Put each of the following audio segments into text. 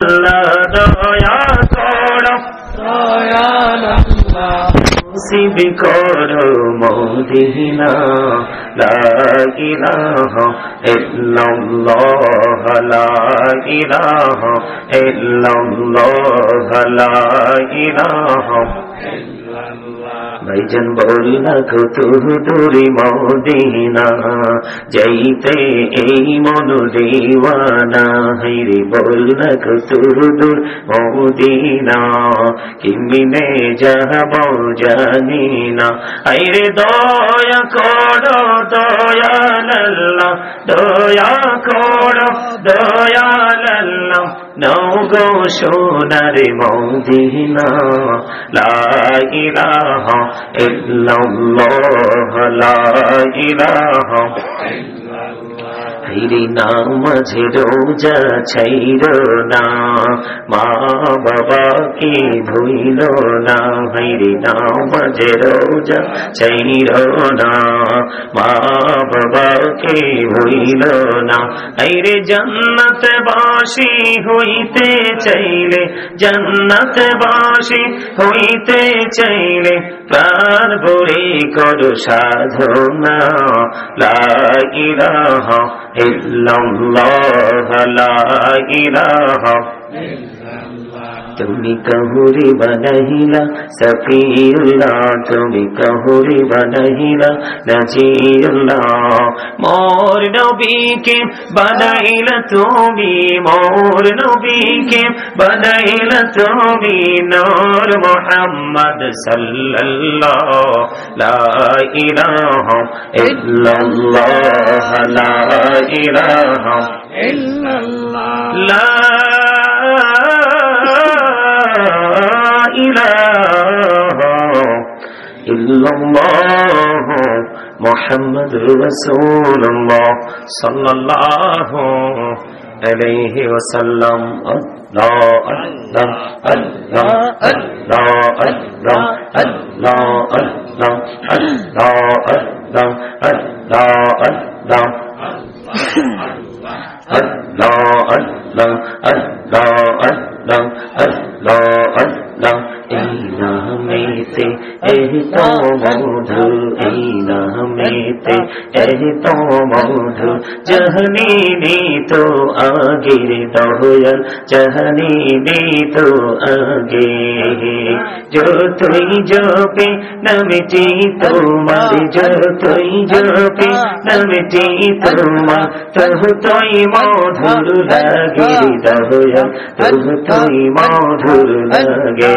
দয়া করো দয়াল আল্লাহ নসিব করো মদিনা লা ইলাহা ইল্লাল্লাহ লা ইলাহা ইল্লাল্লাহ লা ইলাহা ভাইজান বললা কত দূরে মদিনা, যাইতে এই মন দেওয়ানা। হাইরে বললা কত দূর মদিনা, কিমিনে যাব জানি না হাইরে দয়া করো দয়াল্লাহ দয়া করো দয়াল্লাহ নৌগো সোনার মৌদিনা লাইলাহ ইল্লাল্লাহ লাইলাহ ফিরি না মাঝে রোজা ছাইর না মা বাবাকে ভুইল না হাইরি না মাঝে রোজা ছাইর না মা বাবাকে ভুইল না হাইরে জান্নাত বাসি হইতে চাইলে জান্নাত বাসি হইতে চাইলে প্রাণ ভরে করো সাধনা লা ইলাহা ইল্লাল্লাহ লা তুমি কহুরি বনহিলা সফিউল্লাহ তুমি কহুরি বনহিলা নজিউল্লাহ মোর নবীকে বনাইলা তুমি মোর নবীকে বনাইলা তুমি নূর মুহাম্মদ সাল্লাল্লাহ লা ইলাহা ইল্লাল্লাহ লা ইলাহা ইল্লাল্লাহ لا اللہ محمد رسول اللہ صلی اللہ علیہ وسلم اللہ اللہ اللہ اللہ اللہ اللہ اللہ اللہ اللہ اللہ اللہ اللہ اللہ اللہ اللہ ते एहि तो मधु ऐन हमेते एहि तो मधु जहनी नीतो आगे दहयल जहनी नीतो आगे जो तुई जपे नमिति तुमार जो तुई जपे नमिति तुमा तहु तुई मधुर लागे दहयल तहु तुई मधुर लागे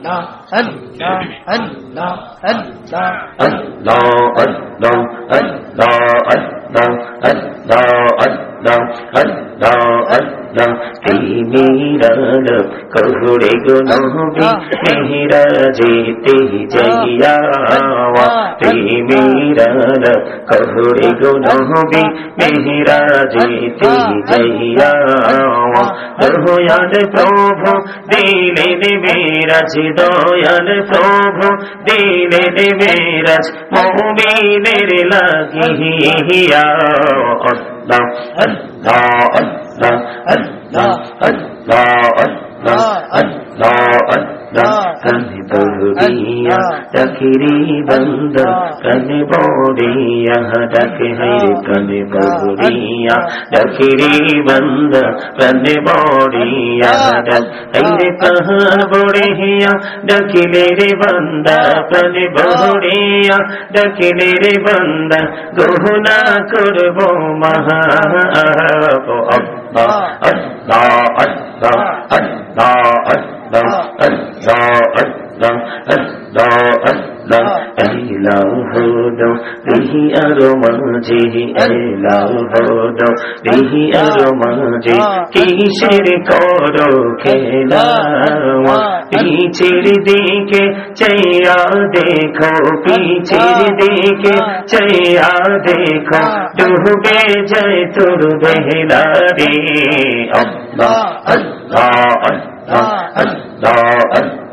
আল্লাহ আল্লাহ আল্লাহ আল্লাহ আল্লাহ Allah, Allah, Allah, Allah, Allah, Allah, Allah, Allah, তিমিরান কহুরে গুনহবি Mehra যেতে যাইয়া তিমিরান কহুরে গুনহবি মেহরা যেতে যাইয়া দয়াল প্রভু দিলেন মেরাজ দয়াল প্রভু দিলেন মেরাজ মৌমিনের লাগিয়া আল্লাহ আল্লাহ আল্লাহ আল্লাহ আল্লাহ کبھی بوریا ٹکری بند کن بوڑیا ڈک ہے کبھی بوریا ڈکری بند کبھی بوریا ڈک ہے کہاں بوریا ڈک بند کبھی بوریا ڈک میرے بند گہنا کرو مہا اللہ da da da da da da لاؤ بھی ہو بھی ارو مجھے کھیلا پیچر دے چیا دیکھو پیچھے دے کے چیا دیکھو ڈوبے جائے تر بہلا رے اللہ اللہ اللہ اللہ اللہ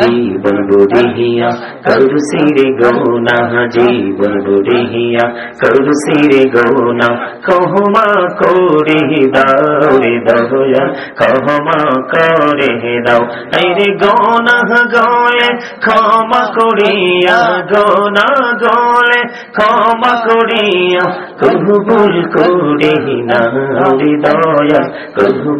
जीवन बुढ़िया करुण सिरे गौना जीवन बुढ़िया करुण सिरे गौना कहमा कोरे दाओ रे दहोया कहमा कोरे दाओ अरे गौना गौले ক্ষমা করিয়া গনা গলে ক্ষমা করিয়া কবুল করি না হৃদয়া কবুল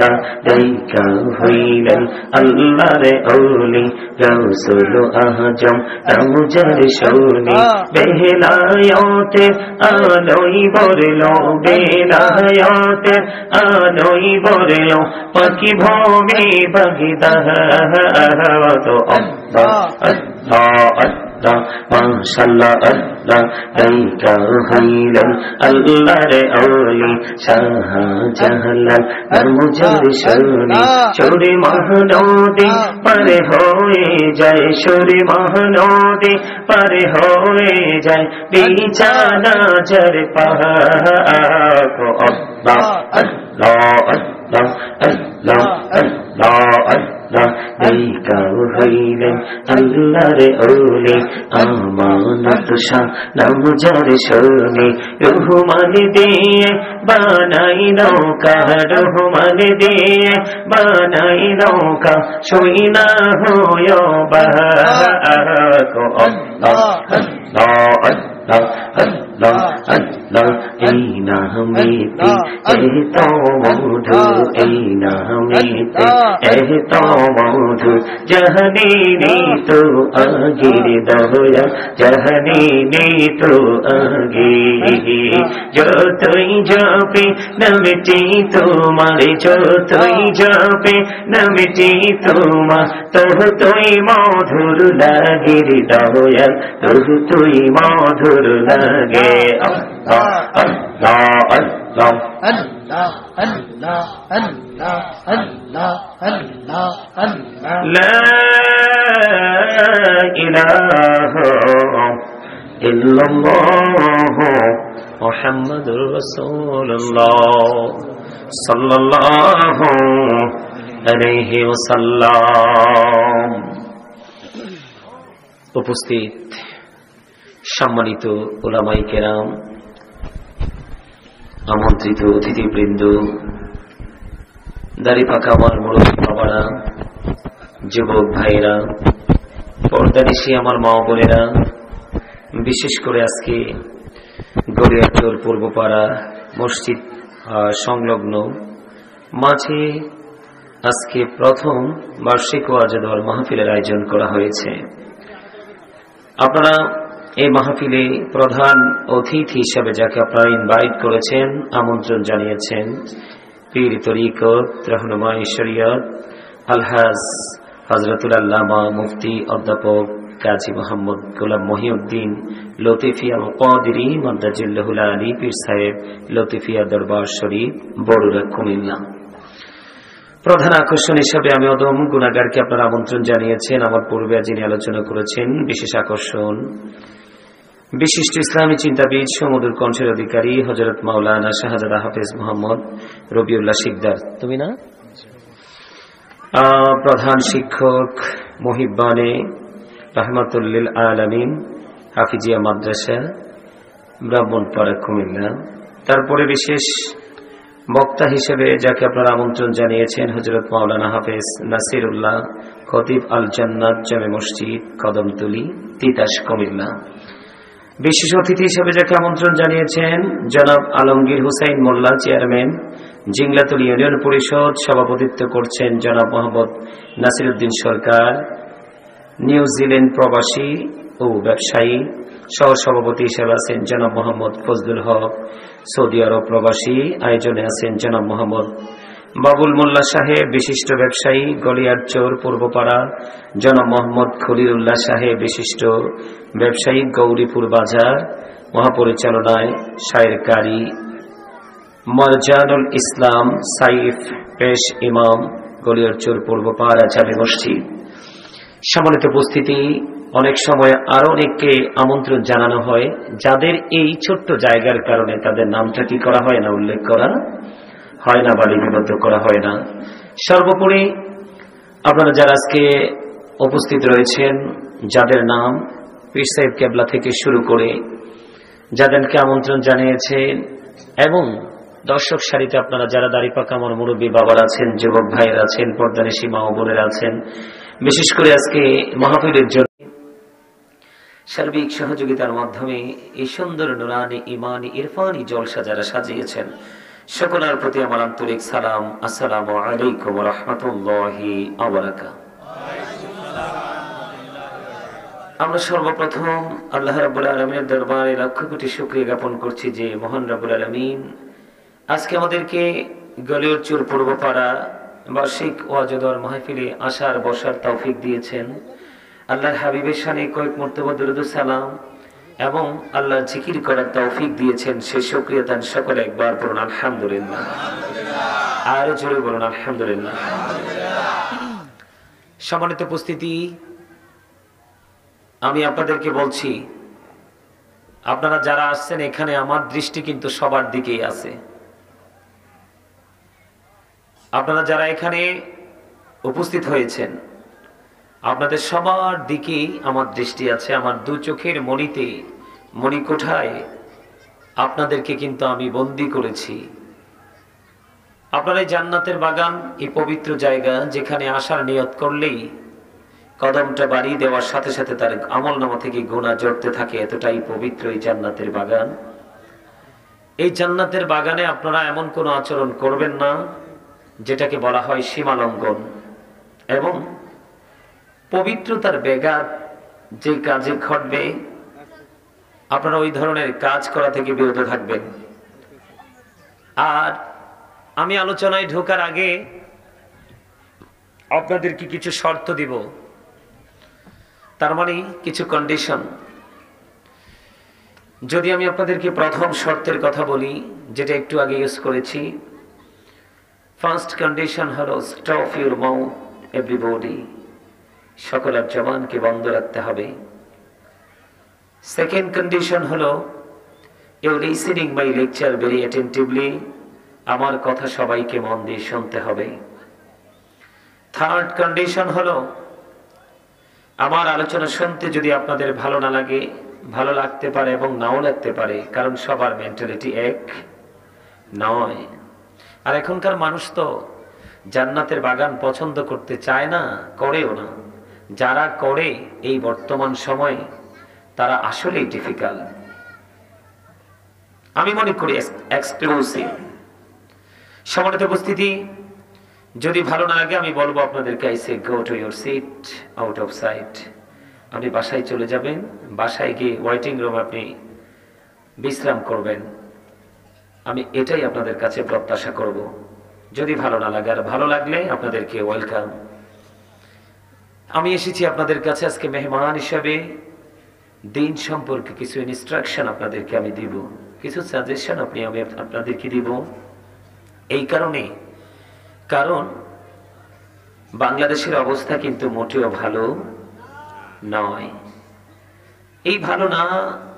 لديك هيلا الله أولي رسول أهجم نمجر شولي بهلايات آلوي برلو بهلايات آلوي برلو পাখি ভূমি পাখি তাহ তো অন্ধ অন্ধ ما صلى الله بيك خيرا الله رأي سها جهلا در مجھے ہوئے جائے شوری مہنودی پر ہوئے جائے بیچانا جر پہا اللہ اللہ اللہ اللہ اللہ আল্লাহ আল্লাহ দেখা হইলেন আল্লাহর ওলে আমানত শাহ নাম যার শোনে রহমান দিয়ে বানাই নৌকা রহমান দিয়ে বানাই নৌকা সই না হয় আল্লাহ। আল্লাহ আল্লাহ আল্লাহ। اللہ اینا ہمیں پہ کہتا موڈ اینا ہمیں پہ کہتا موڈ جہنے نے تو آگے دویا جہنے نے تو آگے جو توئی جا پہ نہ مٹی تمہارے جو توئی جا پہ نہ مٹی تمہاں تو توئی مادھر لگے دویا تو توئی مادھر لگے لا إله إلا الله محمد رسول الله. صلى الله عليه وسلم. উপস্থিত সম্মানিত ওলামাই কেরাম, আমন্ত্রিত অতিথিবৃন্দ দাড়ি পাকা আমার মুরব্বী বাবারা, যুবক ভাইরা পর্দানিশি আমার মা বোনেরা, বিশেষ করে আজকে গড়িয়াচর পূর্বপাড়া মসজিদ সংলগ্ন মাঝে আজকে প্রথম বার্ষিক ওয়াজেদর মাহফিলের আয়োজন করা হয়েছে। আপনারা এই মাহফিলে প্রধান অতিথি হিসাবে যাকে আপনারা ইনভাইট করেছেন, আমন্ত্রণ জানিয়েছেন পীর তরিকত রহনুমা শরিয়ত আলহাজ হজরতুল আল্লামা মুফতি অধ্যাপক কাজী মোহাম্মদ গোলাম মহিউদ্দিন, লতিফিয়া মুকাদিরি মন্দাজুল্লাহুল আলী পীর সাহেব লতিফিয়া দরবার শরীফ, বড়ুরা কুমিল্লা। প্রধান আকর্ষণ হিসাবে আমি অদম গুণাগারকে আপনার আমন্ত্রণ জানিয়েছেন। আমার পূর্বে যিনি আলোচনা করেছেন, বিশেষ আকর্ষণ বিশিষ্ট ইসলামী চিন্তাবিদ সমুদুর কণ্ঠের অধিকারী হজরত মাওলানা শাহজাদা হাফেজ মোহাম্মদ রবিউল্লাহ শিকদার। তুমি না? প্রধান শিক্ষক মহিব্বানে রহমতুল্লিল আলমিন হাফিজিয়া মাদ্রাসা ব্রাহ্মণপাড়া কুমিল্লা। তারপরে বিশেষ বক্তা হিসেবে যাকে আপনারা আমন্ত্রণ জানিয়েছেন হজরত মাওলানা হাফেজ নাসিরুল্লাহ খতিব আল জান্নাত জামে মসজিদ কদমতলি তিতাস কুমিল্লা। বিশেষ অতিথি হিসেবে যাকে আমন্ত্রণ জানিয়েছেন জনাব আলমগীর হুসাইন মোল্লা, চেয়ারম্যান, জিংলাতুল ইউনিয়ন পরিষদ সভাপতিত্ব করছেন জনাব মোহাম্মদ নাসিরুদ্দিন সরকার নিউজিল্যান্ড প্রবাসী ও ব্যবসায়ী সহ সভাপতি হিসেবে আছেন জনাব মোহাম্মদ ফজলুল হক, সৌদি আরব প্রবাসী, আয়োজনে আছেন জনাব মোহাম্মদ বাবুল মোল্লা সাহেব, বিশিষ্ট ব্যবসায়ী গলিয়ারচর পূর্বপাড়া জনাব মোহাম্মদ খলিলুল্লাহ সাহেব, বিশিষ্ট ব্যবসায়ী, গৌরীপুর বাজার, মহাপরিচালনায় শায়ের কারি মরজানুল ইসলাম, সাইফ পেশ ইমাম গলিয়ারচুর পূর্বপাড়া জামে মসজিদ। সম্মানিত উপস্থিতি, অনেক সময় আরও অনেককে আমন্ত্রণ জানানো হয়, যাদের এই ছোট্ট জায়গার কারণে তাদের নামটা কি করা হয় না উল্লেখ করা? হয় না বা লিপিবদ্ধ করা হয় না। সর্বোপরি আপনারা যারা আজকে উপস্থিত রয়েছেন, যাদের নাম পীর সাহেব কেবলা থেকে শুরু করে যাদেরকে আমন্ত্রণ জানিয়েছেন এবং দর্শক সারিতে আপনারা যারা দাঁড়িপাকা আমার মুরব্বী বাবার আছেন, যুবক ভাইয়ের আছেন পর্দানিসী মা ও বোনের আছেন, বিশেষ করে আজকে মাহফিলের জন্য সার্বিক সহযোগিতার মাধ্যমে এই সুন্দর নুরানি, ইমানি, ইরফানি জলসা যারা সাজিয়েছেন সকলের প্রতি আমার আন্তরিক সালাম। আসসালামু আলাইকুম রহমতুল্লাহি আমরা সর্বপ্রথম আল্লাহ রাবুল আলমীর দরবারে লক্ষ কোটি শুক্রিয়া জ্ঞাপন করছি যে মোহন রাবুল আলমিন আজকে আমাদেরকে গলিয়র চুর পূর্বপাড়া বার্ষিক ওয়াজদর মাহফিলে আসার বসার তৌফিক দিয়েছেন। আল্লাহর হাবিবের সানে কয়েক মর্তবা দরুদুস সালাম। এবং আল্লাহ জিকির করার তৌফিক দিয়েছেন। সে শুক্রিয়া তান সকলে একবার বলুন, আলহামদুলিল্লাহ। আরও জোরে বলুন, আলহামদুলিল্লাহ। সম্মানিত উপস্থিতি, আমি আপনাদেরকে বলছি, আপনারা যারা আসছেন এখানে, আমার দৃষ্টি কিন্তু সবার দিকেই আছে। আপনারা যারা এখানে উপস্থিত হয়েছেন আপনাদের সবার দিকেই আমার দৃষ্টি আছে, আমার দু চোখের মণিতে, মণিকোঠায়। আপনাদেরকে কিন্তু আমি বন্দি করেছি। আপনার এই জান্নাতের বাগান, এই পবিত্র জায়গা যেখানে আসার নিয়ত করলেই কদমটা বাড়িয়ে দেওয়ার সাথে সাথে তার আমল নামা থেকে গোনা জড়তে থাকে, এতটাই পবিত্র এই জান্নাতের বাগান। এই জান্নাতের বাগানে আপনারা এমন কোনো আচরণ করবেন না, যেটাকে বলা হয় সীমালঙ্ঘন। এবং পবিত্রতার বেগাত যে কাজে ঘটবে, আপনারা ওই ধরনের কাজ করা থেকে বিরত থাকবেন। আর আমি আলোচনায় ঢোকার আগে আপনাদেরকে কিছু শর্ত দিব। তার মানে কিছু কন্ডিশন যদি আমি আপনাদেরকে প্রথম শর্তের কথা বলি, যেটা একটু আগে ইউজ করেছি ফার্স্ট কন্ডিশন হলো স্টপ ইউর মাউথ এভরিবডি সকলের জবানকে বন্ধ রাখতে হবে। সেকেন্ড কন্ডিশন হলো you listening my lecture very attentively আমার কথা সবাইকে মন দিয়ে শুনতে হবে। থার্ড কন্ডিশন হলো, আমার আলোচনা শুনতে যদি আপনাদের ভালো না লাগে, ভালো লাগতে পারে এবং নাও লাগতে পারে, কারণ সবার মেন্টালিটি এক, নয়। আর এখনকার মানুষ তো জান্নাতের বাগান পছন্দ করতে চায় না, করেও না। যারা করে এই বর্তমান সময়ে, তারা আসলেই ডিফিকাল্ট আমি মনে করি এক্সক্লুসিভ সমানিত উপস্থিতি, যদি ভালো না লাগে, আমি বলব আপনাদেরকে I say go to your seat out of sight আপনি বাসায় চলে যাবেন, বাসায় গিয়ে ওয়েটিং রুম আপনি বিশ্রাম করবেন। আমি এটাই আপনাদের কাছে প্রত্যাশা করব। যদি ভালো না লাগে, আর ভালো লাগলে আপনাদেরকে ওয়েলকাম আমি এসেছি আপনাদের কাছে আজকে মেহমান হিসাবে। দিন সম্পর্কে কিছু ইনস্ট্রাকশন আপনাদেরকে আমি দিব। কিছু সাজেশন আপনি আমি আপনাদেরকে দিব। এই কারণে, কারণ বাংলাদেশের অবস্থা কিন্তু মোটেও ভালো নয়। এই ভালো না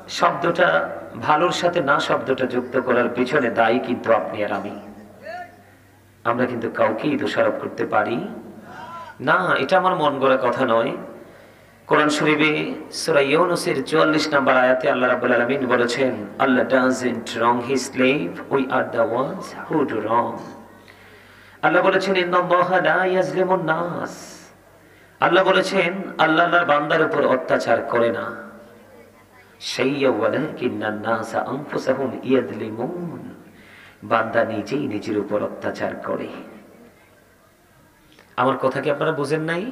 শব্দটা, ভালোর সাথে না শব্দটা যুক্ত করার পিছনে দায়ী কিন্তু আপনি আর আমি। আমরা কিন্তু কাউকেই দোষারোপ করতে পারি না, এটা আমার মন গড়া কথা নয়। কোরআন শরীফে সূরা ইউনূসের 44 নম্বর আয়াতে আল্লাহ রাব্বুল আলামিন বলেছেন আল্লাহ doesn't wrong his slave we are the ones who do wrong আল্লাহ বলেছেন, ইন্নাল্লাহা লা ইয়াজলিমুন নাস। আল্লাহ বলেছেন, আল্লাহ আল্লাহর বান্দার উপর অত্যাচার করে না। শাইয়্যা ওয়ালাকিন্নান নাসা আনফুসাহুম ইয়াজলিমুন। বান্দা নিজেই নিজের উপর অত্যাচার করে। আমার কথা কি আপনারা বুঝেন নাই?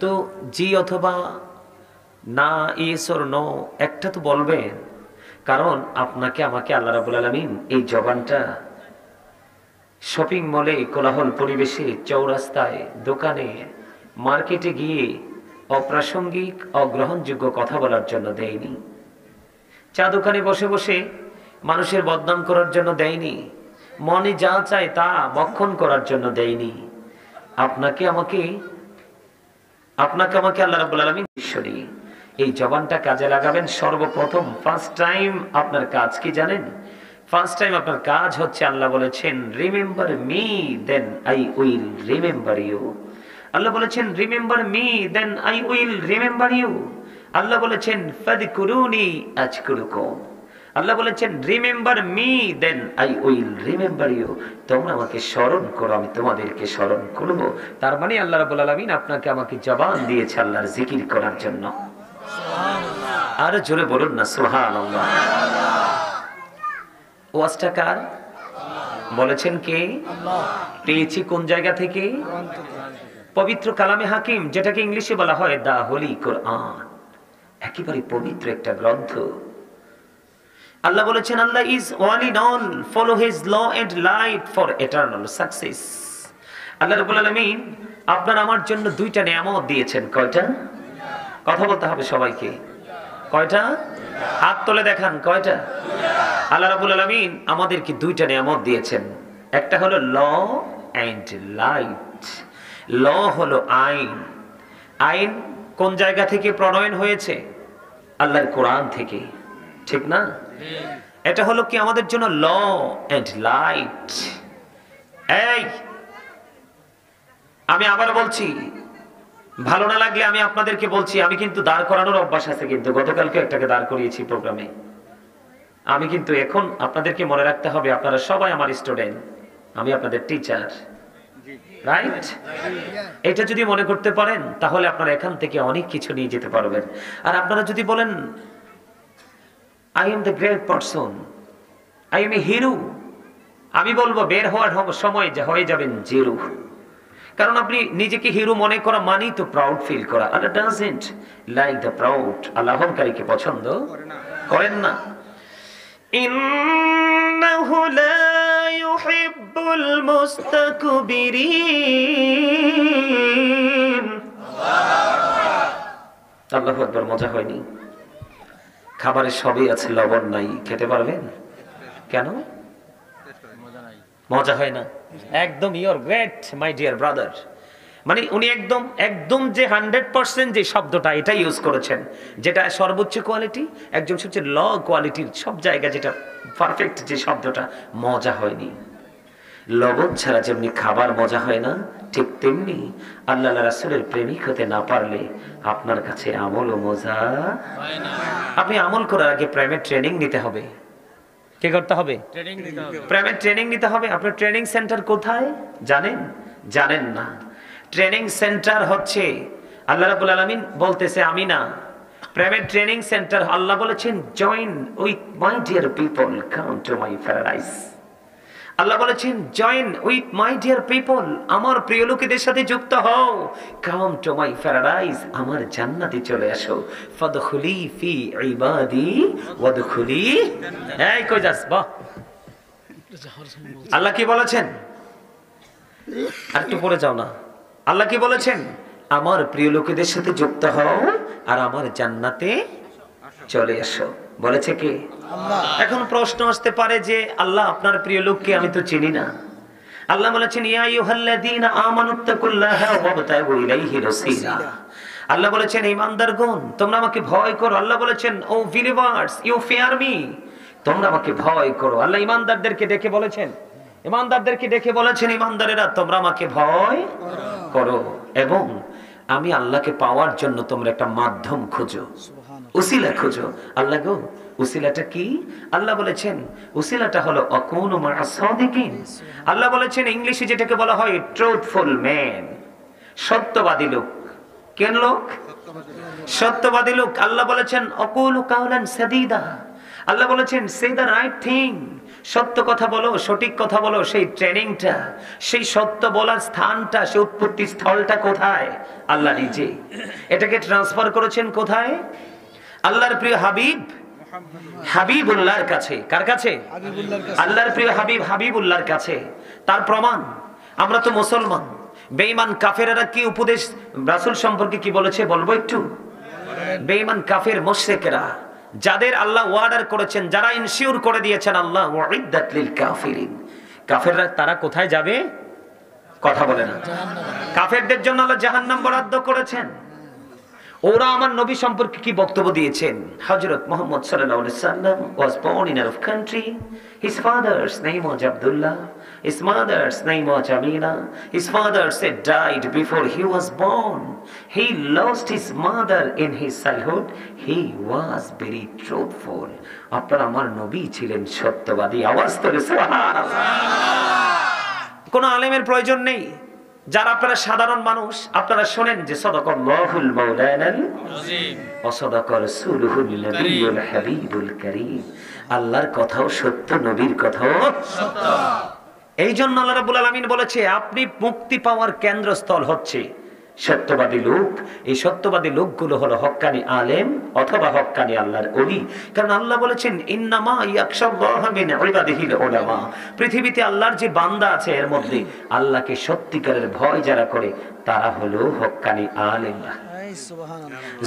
তো জি অথবা না, ইয়েস ওর নো, একটা তো বলবেন। কারণ আপনাকে, আমাকে আল্লাহ রাবুল আলমিন এই জবানটা শপিং মলে কোলাহল পরিবেশে, চৌরাস্তায়, দোকানে মার্কেটে গিয়ে অপ্রাসঙ্গিক, অগ্রহণযোগ্য কথা বলার জন্য দেয়নি। চা দোকানে বসে বসে মানুষের বদনাম করার জন্য দেয়নি। মনে যা চায় তা বক্ষণ করার জন্য দেয়নি। আপনাকে আমাকে আপনাকে আমাকে আল্লাহ রাব্বুল আলামিন ঈশ্বরী, এই জবানটা কাজে লাগাবেন সর্বপ্রথম। ফার্স্ট টাইম আপনার কাজ কি জানেন? ফার্স্ট টাইম আপনার কাজ হচ্ছে আল্লাহ বলেছেন remember me then I will remember you আল্লাহ বলেছেন remember me then I will remember you আল্লাহ বলেছেন, ফাদকুরুনি আজকুরুকুম। আল্লাহ বলেছেন remember me then I will remember you তোমরা আমাকে স্মরণ করো আমি তোমাদেরকে স্মরণ করব। তার মানে আল্লাহ রাব্বুল আলামিন আপনাকে আমাকে জবান দিয়েছে আল্লাহর জিকির করার জন্য। আর জোরে বলুন না সুবহানাল্লাহ। ওয়াজটা কার? বলেছেন কে? পেয়েছি কোন জায়গা থেকে? পবিত্র কালামে হাকিম যেটাকে ইংলিশে বলা হয় দা হোলি কোরআন। একেবারে পবিত্র একটা গ্রন্থ। আল্লাহ বলেছেন, আল্লাহ is one in all follow his law and light for eternal success আল্লাহ রাব্বুল আলামিন আপনার আমার জন্য দুইটা নিয়ামত দিয়েছেন। কয়টা? কথা বলতে হবে সবাইকে। কয়টা? হাত তুলে দেখান, কয়টা? আল্লাহ রাব্বুল আলামিন আমাদেরকে দুইটা নিয়ামত দিয়েছেন। একটা হলো ল এন্ড লাইট ল হলো আইন। আইন কোন জায়গা থেকে প্রণয়ন হয়েছে? আল্লাহর কোরআন থেকে। ঠিক না? এটা হলো কি আমাদের জন্য ল এন্ড লাইট এই, আমি আবার বলছি, ভালো না লাগলে আমি আপনাদেরকে বলছি, আমি কিন্তু দাঁড় করানোর অভ্যাস আছে কিন্তু, গতকালকে একটাকে দাঁড় করিয়েছি প্রোগ্রামে আমি কিন্তু এখন আপনাদেরকে মনে রাখতে হবে, আপনারা সবাই আমার স্টুডেন্ট আমি আপনাদের টিচার রাইট এটা যদি মনে করতে পারেন, তাহলে আপনারা এখান থেকে অনেক কিছু নিয়ে যেতে পারবেন। আর আপনারা যদি বলেন I am the great person I am a hero আমি বলবো বের হওয়ার হব- সময় যে হয়ে যাবেন জিরো কারণ আপনি নিজেকে হিরো মনে করা মানেই তো প্রাউড ফিল করা আল্লাহ ডাজেন্ট লাইক দ্য প্রাউড আল্লাহ অহংকারীকে পছন্দ করেন না إنه لا يحب المستكبرين আল্লাহ একবার মজা হয়নি খাবারের সবই আছে, লবণ নাই, খেতে পারবেন কেন? মজা হয় না। একদম your great my dear brother মানে উনি একদম একদম যে হান্ড্রেড পার্সেন্ট যে শব্দটা এটা ইউজ করেছেন। যেটা সর্বোচ্চ কোয়ালিটি একজন সবচেয়ে ল কোয়ালিটির সব জায়গা যেটা পারফেক্ট যে শব্দটা, মজা হয়নি। লবণ ছাড়া যেমনি খাবার মজা হয় না ঠিক তেমনি আল্লাহ রাসুলের প্রেমিক হতে না পারলে আপনার কাছে আমল ও মজা আপনি আমল করার আগে প্রেমের ট্রেনিং নিতে হবে। কি করতে হবে? প্রেমের ট্রেনিং নিতে হবে। আপনার ট্রেনিং সেন্টার কোথায়? জানেন? জানেন না। ট্রেনিং সেন্টার হচ্ছে আল্লাহ রাবুল আলমিন বলতেছে আমি না। প্রেমের ট্রেনিং সেন্টার আল্লাহ বলেছেন join with my dear people come to my paradise আল্লাহ বলেছেন join with my dear people আমার প্রিয় লোকেদের সাথে যুক্ত হও। কাম টু মাই প্যারাডাইস আমার জান্নাতে চলে আসো। ফাদখুলি ফি ইবাদি, ওয়াদখুলি এই কই যাস বাহ। আল্লাহ কি বলেছেন? আর একটু পরে যাও না। আল্লাহ কি বলেছেন? আমার প্রিয় লোকেদের সাথে যুক্ত হও আর আমার জান্নাতে চলে এসো বলেছে কি? এখন প্রশ্ন আসতে পারে যে আল্লাহ আপনার প্রিয় লোককে আমি তো চিনি না। আল্লাহ বলেছেন আল্লাহ বলেছেন ইমানদারগণ তোমরা আমাকে ভয় করো। আল্লাহ বলেছেন O believers you fear me তোমরা আমাকে ভয় করো। আল্লাহ ইমানদারদেরকে ডেকে বলেছেন ইমানদারদেরকে ডেকে বলেছেন ইমানদারেরা তোমরা আমাকে ভয় করো এবং আমি আল্লাহকে পাওয়ার জন্য তোমরা একটা মাধ্যম খোঁজো। উসিলা খোঁজো। আল্লাহ গো উসিলাটা কি? আল্লাহ বলেছেন উসিলাটা হলো অকুন আল্লাহ বলেছেন ইংলিশে যেটাকে বলা হয় ট্রুথফুল ম্যান সত্যবাদী লোক। কেন লোক? সত্যবাদী লোক। আল্লাহ বলেছেন অকুল কাউলান সাদিদা। আল্লাহ বলেছেন সে দ্য রাইট থিং সত্য কথা বলো সঠিক কথা বলো সেই ট্রেনিংটা সেই সত্য বলার স্থানটা সেই উৎপত্তি স্থলটা কোথায়? আল্লাহ নিজে। এটাকে ট্রান্সফার করেছেন কোথায়? আল্লাহর প্রিয় হাবিব হাবিবুল্লাহর কাছে। কার কাছে? আল্লাহর প্রিয় হাবিব হাবিবুল্লাহর কাছে। তার প্রমাণ আমরা তো মুসলমান। বেঈমান কাফেরেরা কি উপদেশ রাসূল সম্পর্কে কি বলেছে? বলব একটু। বেঈমান কাফের মুশরিকেরা। যাদের আল্লাহ ওয়ার্ডার করেছেন, যারা ইনসিওর করে দিয়েছেন, আল্লাহ কাফেররা, তারা কোথায় যাবে? কথা বলে না। কাফেরদের জন্য আল্লাহ জাহান্নাম বরাদ্দ করেছেন। ওরা আমার নবী সম্পর্কে কি বক্তব্য দিয়েছেন হযরত মুহাম্মদ সাল্লাল্লাহু আলাইহি সাল্লাম was born in Arab country his father's name was Abdullah his mother's name was Amina his father said died before he was born he lost his mother in his childhood he was very truthful আপনার আমার নবী ছিলেন সত্যবাদী আওয়াজ তোলে সুবহানাল্লাহ কোন আলেমের প্রয়োজন নেই যারা আপনারা সাধারণ মানুষ, আপনারা শোনেন যে সদাকাল্লাহুল মাওলানাল অসদাকা রাসূলুহুল নবিয়ুল হাবিবুল কারীম। আল্লাহর কথাও সত্য, নবীর কথাও এই জন্য আল্লাহ রাব্বুল আলামিন বলেছে, আপনি মুক্তি পাওয়ার কেন্দ্রস্থল হচ্ছে। সত্যবাদী লোক। এই সত্যবাদী লোকগুলো হলো হক্কানি আলেম অথবা হক্কানি আল্লাহর অলি কারণ আল্লাহ বলেছেন ইন্নামা ইয়াকশাল্লাহ মিন ইবাদিহিল উলামা। পৃথিবীতে আল্লাহর যে বান্দা আছে এর মধ্যে আল্লাহকে সত্যিকারের ভয় যারা করে তারা হলো হক্কানি আলেমরা। এই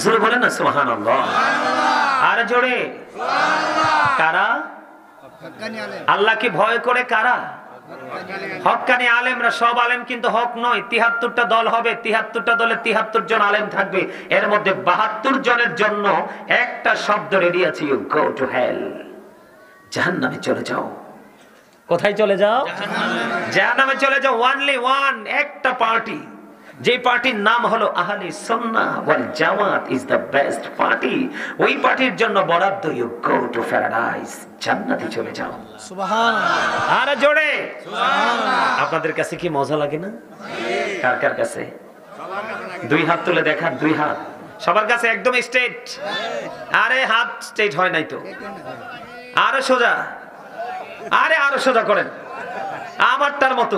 জোরে বলেন না সুবহানাল্লাহ। আর জোরে। কারা? আলেম। আল্লাহকে ভয় করে কারা? হকানি আলেমরা সব আলেম কিন্তু হক নয়। তিহাত্তরটা দল হবে তিহাত্তরটা দলে তিহাত্তর জন আলেম থাকবে। এর মধ্যে বাহাত্তর জনের জন্য একটা শব্দ রেডি আছে ইউ গো টু হেল জাহান নামে চলে যাও। কোথায় চলে যাও? জাহান নামে চলে যাও। ওয়ানলি ওয়ান একটা পার্টি যে পার্টির নাম হলো আহলি সন্না ওয়াল জামাত ইজ দ্য বেস্ট পার্টি ওই পার্টির জন্য বরাদ্দ ইউ গো টু প্যারাডাইস জান্নাতে চলে যাও। সুবহানাল্লাহ। আর জোরে। সুবহানাল্লাহ। আপনাদের কাছে কি মজা লাগে না? কার কার কাছে? দুই হাত তুলে দেখান দুই হাত। সবার কাছে একদম স্ট্রেট আরে হাত স্ট্রেট হয় নাই তো। আরও সোজা। আরে আরও সোজা করেন। আমারটার মতো।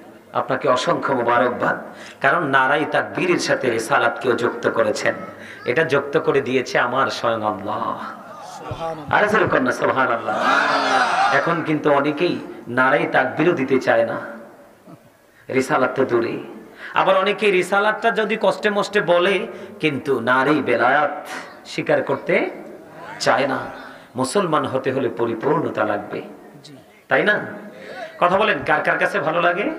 আপনাকে অসংখ্য মোবারকবাদ। কারণ নারাই তার বীরের সাথে সালাদকেও যুক্ত করেছেন। এটা যুক্ত করে দিয়েছে আমার স্বয়ং আল্লাহ। আরে স্যার কন্যা সোহান আল্লাহ এখন কিন্তু অনেকেই নারাই তাক দিতে চায় না। রিসালাত তো দূরে। আবার অনেকে রিসালাতটা যদি কষ্টে মষ্টে বলে কিন্তু নারী বেলায়াত স্বীকার করতে চায় না। মুসলমান হতে হলে পরিপূর্ণতা লাগবে। তাই না? কথা বলেন কার কার কাছে ভালো লাগে?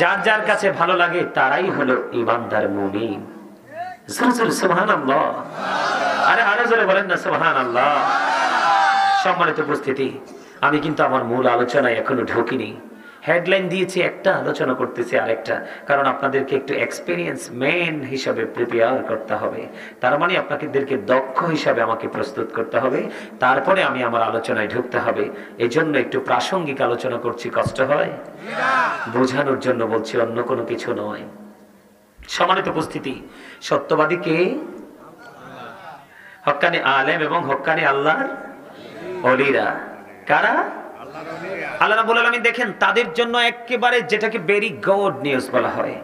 যার যার কাছে ভালো লাগে তারাই হলো ইমানদার মুমিন। আরে আরও জোরে বলেন না, সুবহানাল্লাহ। সম্মানিত উপস্থিতি, আমি কিন্তু আমার মূল আলোচনায় এখনও ঢুকিনি। হেডলাইন দিয়েছি, একটা আলোচনা করতেছি আরেকটা। কারণ আপনাদেরকে একটু এক্সপিরিয়েন্স মেন হিসাবে প্রিপেয়ার করতে হবে। তার মানে আপনাদেরকে দক্ষ হিসাবে আমাকে প্রস্তুত করতে হবে। তারপরে আমি আমার আলোচনায় ঢুকতে হবে। এই জন্য একটু প্রাসঙ্গিক আলোচনা করছি, কষ্ট হয়? বোঝানোর জন্য বলছি, অন্য কোনো কিছু নয়। সমানিত উপস্থিতি, সত্যবাদী কে? হক্কানি আলেম এবং হক্কানি আল্লাহর অলিরা কারা? আল্লাহ রাব্বুল আলামিন দেখেন, তাদের জন্য একেবারে যেটাকে ভেরি গড নিউজ বলা হয়।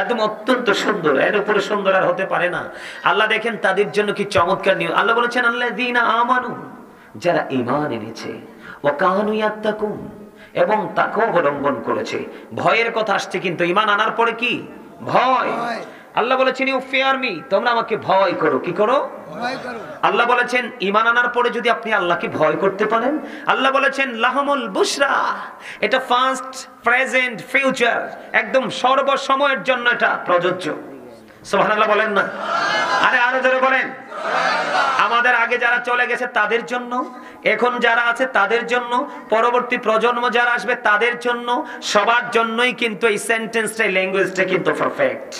একদম অত্যন্ত সুন্দর, এর উপরে সুন্দর আর হতে পারে না। আল্লাহ দেখেন, তাদের জন্য কি চমৎকার নিউজ আল্লাহ বলেছেন আল্লাহ আমানু, যারা ইমান এনেছে ও কাহানু ইয়াত্তাকুন, এবং তাকে অবলম্বন করেছে। ভয়ের কথা আসছে কিন্তু ইমান আনার পরে কি? ভয়। আল্লাহ বলেছেন ইউ ফেয়ার মি তোমরা আমাকে ভয় করো। কি করো? আল্লাহ বলেছেন ইমান আনার পরে যদি আপনি আল্লাহকে ভয় করতে পারেন? আল্লাহ বলেছেন লাহমুল বুশরা এটা ফার্স্ট প্রেজেন্ট ফিউচার একদম সর্বসময়ের জন্য এটা প্রযোজ্য। সুবহানাল্লাহ বলেন না? আরে আরও ধরে বলেন। আমাদের আগে যারা চলে গেছে তাদের জন্য এখন যারা আছে তাদের জন্য পরবর্তী প্রজন্ম যারা আসবে তাদের জন্য সবার জন্যই কিন্তু এই সেন্টেন্সটা ল্যাঙ্গুয়েজটা কিন্তু পারফেক্ট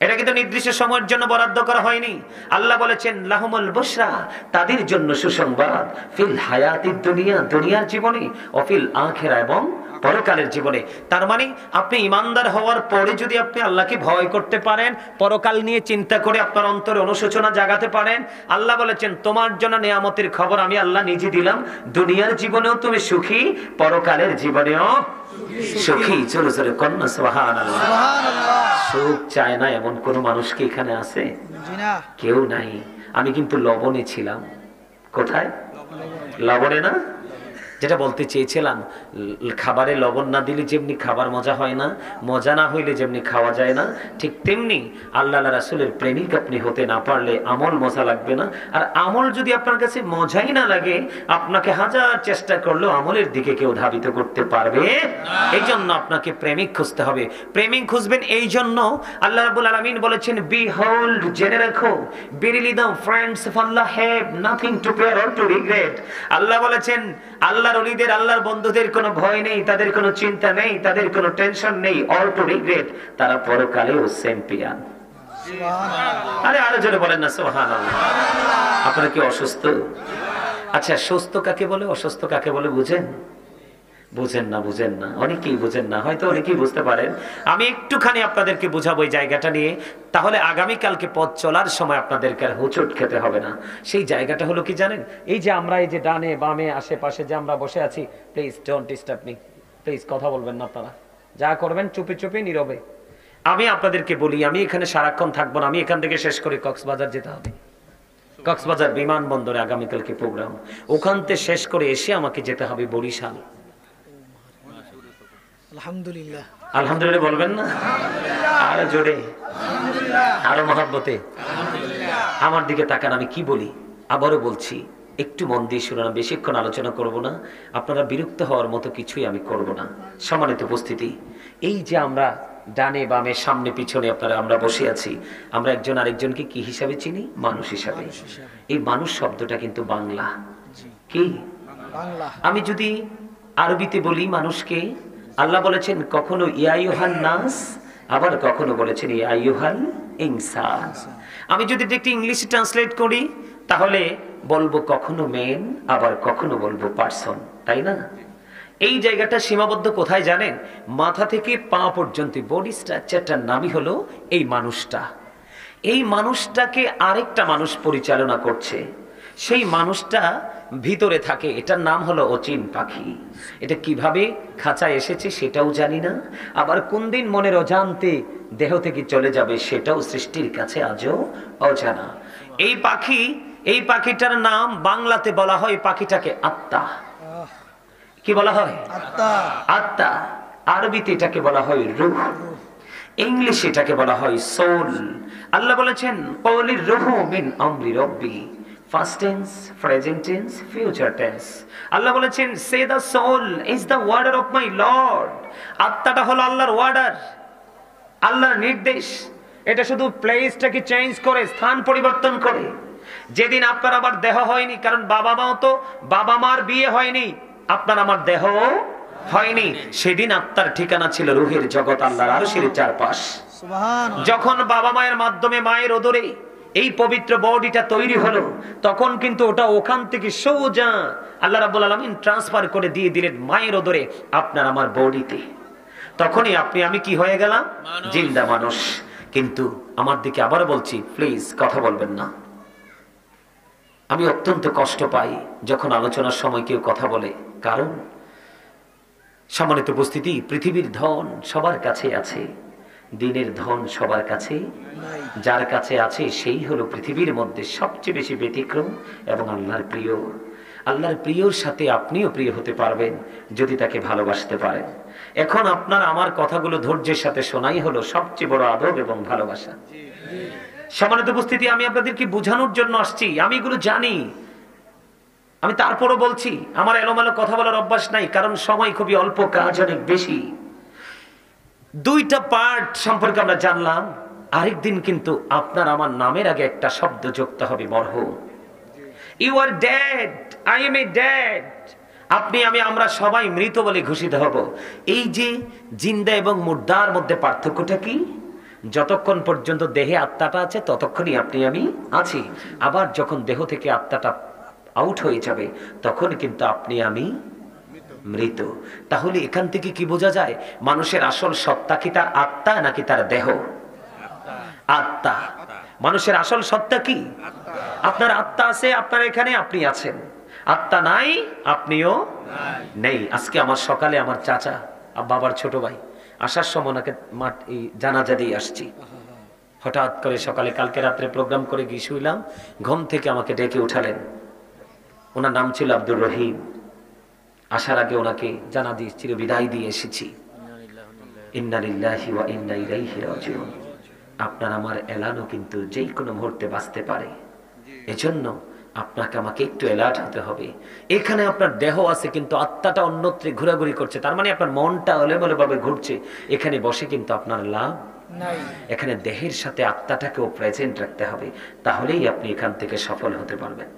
এটা কিন্তু নির্দিষ্ট সময়ের জন্য বরাদ্দ করা হয়নি। আল্লাহ বলেছেন, লাহমুল বুশরা, তাদের জন্য সুসংবাদ। ফিল হায়াতির দুনিয়া, দুনিয়ার জীবনে অফিল আখেরা এবং পরকালের জীবনে। তার মানে আপনি ইমানদার হওয়ার পরে যদি আপনি আল্লাহকে ভয় করতে পারেন, পরকাল নিয়ে চিন্তা করে আপনার অন্তরে অনুশোচনা জাগাতে পারেন, আল্লাহ বলেছেন, তোমার জন্য নেয়ামতের খবর আমি আল্লাহ নিজে দিলাম। দুনিয়ার জীবনেও তুমি সুখী, পরকালের জীবনেও সুখী। জোরে জোরে কন্যা সোহান সুবহানাল্লাহ। সুখ চায় না এমন কোন মানুষ কি এখানে আছে? কেউ নাই। আমি কিন্তু লবণে ছিলাম। কোথায়? লবণে না? যেটা বলতে চেয়েছিলাম খাবারে লবণ না দিলে যেমনি খাবার মজা হয় না, মজা না হইলে যেমনি খাওয়া যায় না, ঠিক তেমনি আল্লাহ রাসুলের প্রেমিক আপনি হতে না পারলে আমল মজা লাগবে না। আর আমল যদি আপনার কাছে মজাই না লাগে, আপনাকে হাজার চেষ্টা করলেও আমলের দিকে কেউ ধাবিত করতে পারবে। এই জন্য আপনাকে প্রেমিক খুঁজতে হবে। প্রেমিক খুঁজবেন এই জন্য আল্লাহ রাবুল আলমিন বলেছেন বি হোল্ড জেনে রাখো, verily the friends of Allah have nothing to fear or to regret আল্লাহ বলেছেন আল্লাহর অলিদের আল্লাহর বন্ধুদের কোনো ভয় নেই তাদের কোনো চিন্তা নেই তাদের কোনো টেনশন নেই অল্প টু রিগ্রেট তারা পরকালেও চ্যাম্পিয়ন আরে আরও জোরে বলেন না সোহান আপনারা কি অসুস্থ? আচ্ছা সুস্থ কাকে বলে? অসুস্থ কাকে বলে বুঝেন? বুঝেন না বুঝেন না। অনেকেই বুঝেন না, হয়তো অনেকেই বুঝতে পারেন। আমি একটুখানি আপনাদেরকে বুঝাবো এই জায়গাটা নিয়ে। তাহলে আগামীকালকে পথ চলার সময় আপনাদেরকে আর হোঁচট খেতে হবে না। সেই জায়গাটা হলো কি জানেন? এই যে আমরা, এই যে ডানে বামে আশেপাশে যে আমরা বসে আছি please don't disturb me please কথা বলবেন না আপনারা। যা করবেন চুপে চুপে, নীরবে। আমি আপনাদেরকে বলি, আমি এখানে সারাক্ষণ থাকব না। আমি এখান থেকে শেষ করে, কক্সবাজার যেতে হবে। কক্সবাজার বিমানবন্দরে আগামীকালকে প্রোগ্রাম ওখান থেকে শেষ করে এসে আমাকে যেতে হবে বরিশাল। আলহামদুলিল্লাহ। আলহামদুলিল্লাহ বলবেন না? আরও জোরে। আরও মহাব্বতে। আমার দিকে তাকান আমি কি বলি? আবারও বলছি একটু মন দিয়ে শুনুন আমি বেশিক্ষণ আলোচনা করব না। আপনারা বিরক্ত হওয়ার মতো কিছুই আমি করব না। সম্মানিত উপস্থিতি এই যে আমরা ডানে বামে সামনে পিছনে আপনারা আমরা বসে আছি আমরা একজন আরেকজনকে কি হিসাবে চিনি? মানুষ হিসাবে। এই মানুষ শব্দটা কিন্তু বাংলা। কি? বাংলা। আমি যদি আরবিতে বলি মানুষকে আল্লাহ বলেছেন, কখনো ইয়াইহান নাস, আবার কখনো বলেছেন ইয়াইহাল ইনসান। আমি যদি একটি ইংলিশে ট্রান্সলেট করি, তাহলে বলব কখনো মেন আবার কখনো বলব পার্সন তাই না? এই জায়গাটা সীমাবদ্ধ কোথায় জানেন? মাথা থেকে পা পর্যন্ত বডি স্ট্রাকচারটার নামই হলো এই মানুষটা। এই মানুষটাকে আরেকটা মানুষ পরিচালনা করছে। সেই মানুষটা ভিতরে থাকে। এটার নাম হলো অচিন পাখি। এটা কীভাবে খাঁচায় এসেছে সেটাও জানি না। আবার কোন দিন মনের অজান্তে দেহ থেকে চলে যাবে সেটাও সৃষ্টির কাছে আজও অজানা। এই পাখি এই পাখিটার নাম বাংলাতে বলা হয় পাখিটাকে আত্মা। কি বলা হয়? আত্মা। আরবিতে এটাকে বলা হয় রুহ। ইংলিশে এটাকে বলা হয় সোল। আল্লাহ বলেছেন কওলির রুহু মিন আমরি রব্বি। First tense present tense future tense আল্লাহ বলেছেন say the soul is the order of my Lord আত্মাটা হলো আল্লাহর ওয়ার্ডার আল্লাহর নির্দেশ। এটা শুধু প্লেসটাকে চেঞ্জ করে স্থান পরিবর্তন করে। যেদিন আপনার আবার দেহ হয়নি কারণ বাবা মাও তো বাবা মার বিয়ে হয়নি আপনার আমার দেহ হয়নি। সেদিন আত্মার ঠিকানা ছিল রুহের জগৎ আল্লাহর আরশের চারপাশ। যখন বাবা মায়ের মাধ্যমে মায়ের ওদরে এই পবিত্র বডিটা তৈরি হলো তখন কিন্তু ওটা ওখান থেকে সোজা আল্লাহ রাব্বুল আলামিন ট্রান্সফার করে দিয়ে দিলেন মায়ের ওদরে আপনার আমার বডিতে। তখনই আপনি আমি কি হয়ে গেলাম? জিন্দা মানুষ। কিন্তু আমার দিকে আবার বলছি প্লিজ কথা বলবেন না। আমি অত্যন্ত কষ্ট পাই যখন আলোচনার সময় কেউ কথা বলে। কারণ সম্মানিত উপস্থিতি পৃথিবীর ধন সবার কাছে আছে। দিনের ধন সবার কাছে যার কাছে আছে সেই হলো পৃথিবীর মধ্যে সবচেয়ে বেশি ব্যতিক্রম এবং আল্লাহর প্রিয়। আল্লাহর প্রিয়র সাথে আপনিও প্রিয় হতে পারবেন যদি তাকে ভালোবাসতে পারেন। এখন আপনার আমার কথাগুলো ধৈর্যের সাথে শোনাই হলো সবচেয়ে বড় আদব এবং ভালোবাসা। সম্মানিত উপস্থিতি, আমি আপনাদেরকে বোঝানোর জন্য আসছি। আমি এগুলো জানি। আমি তারপরও বলছি, আমার এলোমেলো কথা বলার অভ্যাস নাই, কারণ সময় খুবই অল্প, কাজ অনেক বেশি। দুইটা পার্ট সম্পর্কে আমরা জানলাম, আরেকদিন কিন্তু আপনার আমার নামের আগে একটা শব্দ যুক্ত হবে মরহুম you are dad I am a dad আপনি, আমি, আমরা সবাই মৃত বলে ঘোষিত হব। এই যে জিন্দা এবং মুর্দার মধ্যে পার্থক্যটা কি? যতক্ষণ পর্যন্ত দেহে আত্মাটা আছে, ততক্ষণই আপনি, আমি আছি। আবার যখন দেহ থেকে আত্মাটা আউট হয়ে যাবে, তখন কিন্তু আপনি, আমি মৃত। তাহলে এখান থেকে কি বোঝা যায়? মানুষের আসল সত্তা কি তার আত্মা নাকি তার দেহ? আত্মা। মানুষের আসল সত্তা কি? আপনার আত্মা আছে, আপনার এখানে আপনি আছেন। আত্মা নাই, আপনিও নেই। আজকে আমার সকালে আমার চাচা বাবার ছোট ভাই, আসার সময় ওনাকে মাঠ, এই জানাজা দিয়ে আসছি। হঠাৎ করে সকালে কালকে রাত্রে প্রোগ্রাম করে গিয়ে শুইলাম, ঘুম থেকে আমাকে ডেকে উঠালেন। ওনার নাম ছিল আব্দুর রহিম। আসার আগে ওনাকে জানা দিয়ে চির বিদায় দিয়ে এসেছি। ইন্না ওয়া ইন্না ইলাইহি রাজিউন। আপনার আমার এলানও কিন্তু যেই কোনো মুহূর্তে বাঁচতে পারে। এজন্য আপনাকে আমাকে একটু অ্যালার্ট হতে হবে। এখানে আপনার দেহ আছে কিন্তু আত্মাটা অন্যত্রে ঘোরাঘুরি করছে। তার মানে আপনার মনটা এলোমেলো ভাবে ঘুরছে। এখানে বসে কিন্তু আপনার লাভ নাই। এখানে দেহের সাথে আত্মাটাকেও প্রেজেন্ট রাখতে হবে। তাহলেই আপনি এখান থেকে সফল হতে পারবেন।